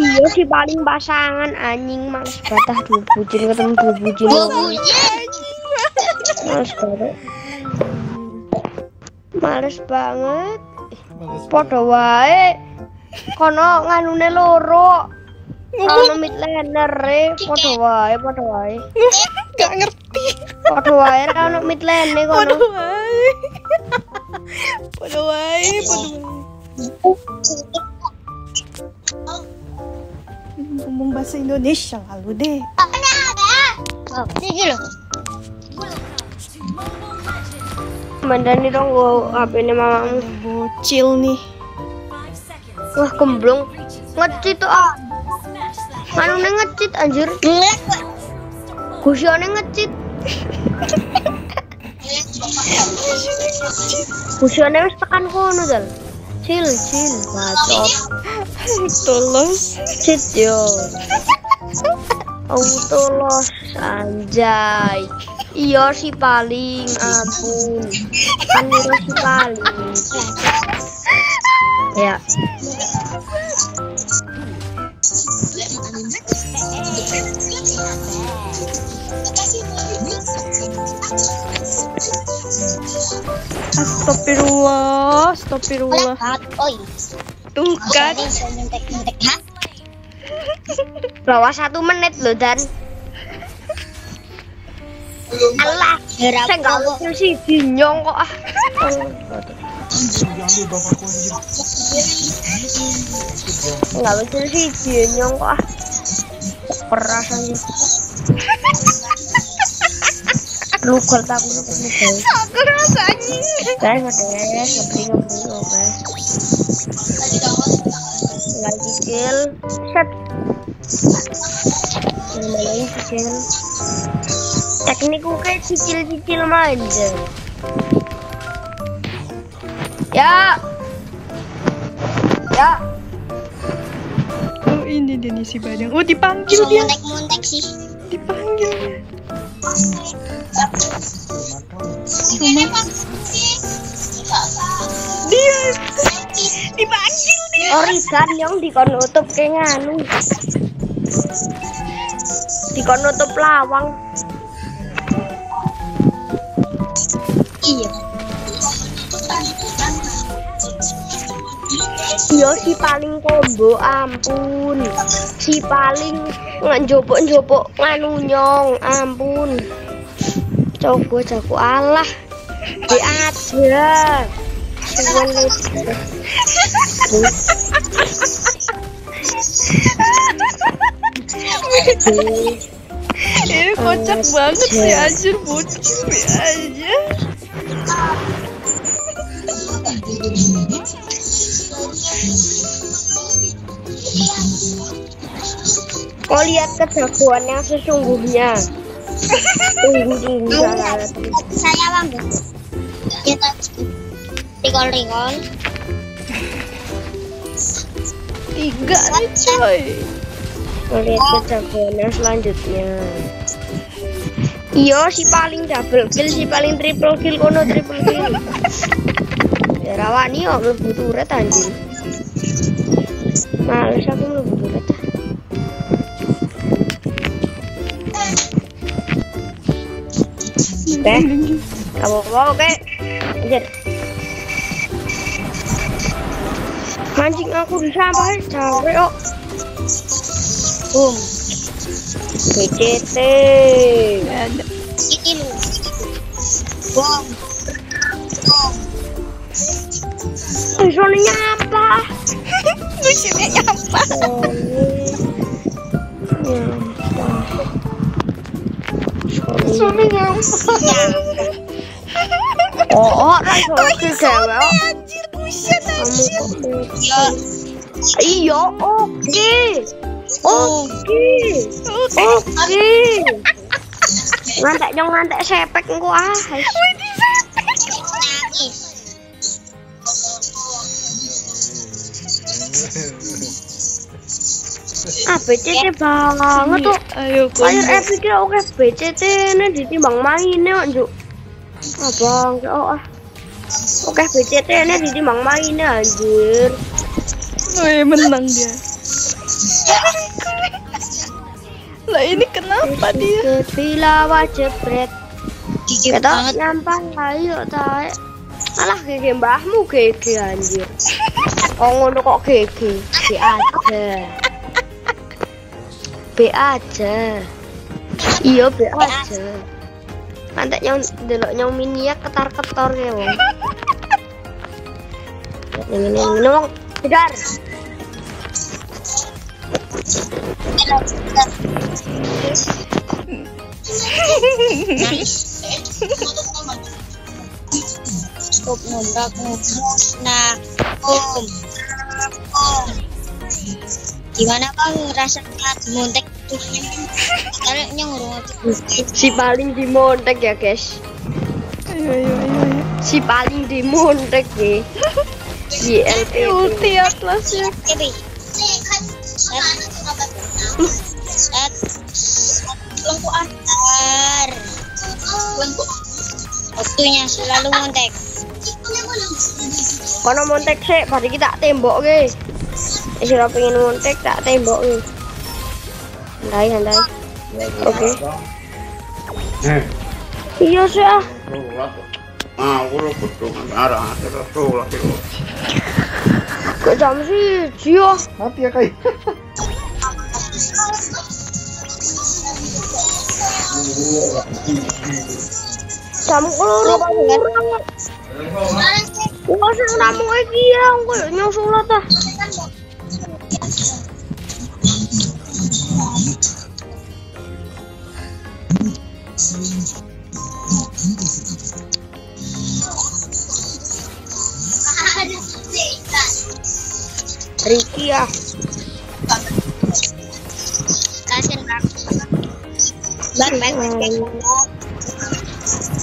Iya sih paling pasangan anjing males batah dua bucin ketemu dua bucin. Dua bucin. Males banget. Males banget. Podo wae. Kono nganune loro. Ono mid laner e, podo wae, podo wae. Gak ngerti. Podo wae ra ono mid lane kono. Podo wae. Podo wae, podo wae. Ngomong bahasa Indonesia lalu deh. Oh, ini loh. Mandani dong gua HP ini mamamu. Bocil nih. Wah, kemblong. Ngecit tuh ah. Manune ngecit anjir. Gusione ngecit. Gusione wis tekan kono dal. Chill, chill, bacot. Tulus. Cheat yo. Auto los anjay. Iya si paling ampun. Kan iya si paling. Ya. Astagfirullah, astagfirullah. Tuh kan. Bawah satu menit loh dan. Alah, Gerap saya nggak lucu sih dinyong kok ah. Nggak lucu sih dinyong kok ah. Aja. Lu kalau tak lu guys. Aku. Guys, ada guys, guys. Lagi kill, set. Mana lagi kecil. Teknikku kayak cicil-cicil main deh. Ya. Ya. Oh ini dia nih si Badang. Oh dipanggil dia. montek-montek sih. Dipanggil dia. Dia dipanggil. Origan yang dikon nutup kayak nganu. Dikon nutup lawang. Iya. Yo si paling combo ampun. Si paling njopok-njopok nganu nyong ampun. Coba jago Allah. Di aja. Ini kocak banget sih anjir bocil ya aja. Kau lihat kejagoan yang sesungguhnya. Tunggu tunggu. Saya bang. Kita recall-recall. Tiga nih coy. Kau lihat kejagoan yang selanjutnya. Iya si paling double kill, si paling triple kill kono triple kill. Ya rawani kok mlebu turret anjing. Males aku mlebu turret. Teh, apa-apa oke. Anjir. Mancing aku di sampah capek kok. Boom. BCT. Ada. Ini loh. Bom. Bom. Tulisannya nyampah. Musimnya nyampah. Tulisannya nyampah. Oh, oh, ra iso kill dewe. oh. Anjir buset anjir. Ya. Iya, oke. Oke. Oke. Ngantek nyong ngantek sepek engko ah. Ah, BCT banget tuh. Ayo combo. epic oke BCT ini ditimbang mainnya kok Juk. Abang, oh ah. Oke BCT ini ditimbang mainnya anjir. Wih menang dia. Lah ini kenapa dia? Bila wajib jebret. Gigi Kita banget. nyampah ayo tae. Alah gege mbahmu gege anjir. Oh ngono kok gege. B aja. B aja. Iya B aja. Nanti nyong delok nyong mini ya ketar-ketor ya wong. Ini ini wong. Jedar. Stop nah om gimana kau rasanya montek yang ngurung Si paling dimontek ya guys. Ayo ayo ayo. Si paling dimontek ya. Di LP. Ulti atlasnya. Waktunya selalu montek. Kono montek sih, baru kita tembok ke. Eh, sira pengen montek tak tembok ke. Santai, santai. Oke. Eh, Iya sih ah. sholat. Ah, aku lo betul arah kita sholat itu. Kok jam sih, Jio. Mati ya kai. Jam keloro kurang. Wah, sing namu iki ya, koyo nyusulat ah. Riki ya. Kasih.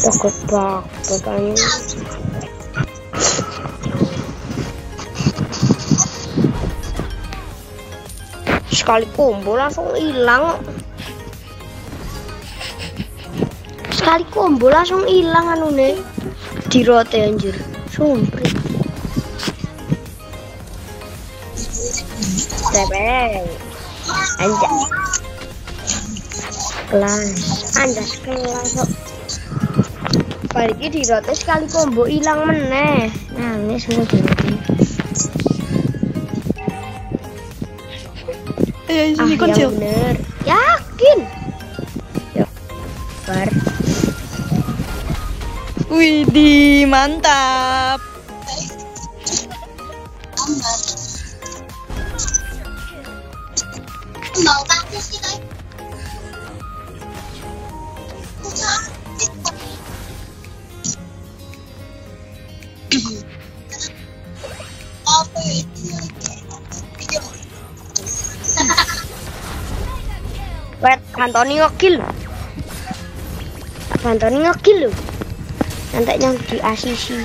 Takut. Sekali combo langsung hilang. Sekali combo langsung hilang anu nih. Di rote anjir. Sumprit. Tebeng. Anjay. Kelas. Anjas kelas kok. Balik di rote sekali combo hilang meneh. Nangis mau jadi. Ayo ayo, Ah, kecil. bener. Yakin. Yuk. Bar. Widih, mantap. Wet, Antoni ngekill. Antoni ngekill lho. Yang di asisi.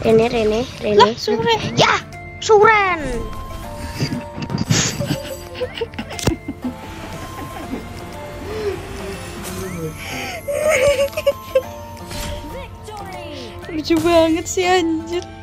Rene, Rene, Rene. Lah, Suren. Ya, Suren. Lucu banget sih anjir.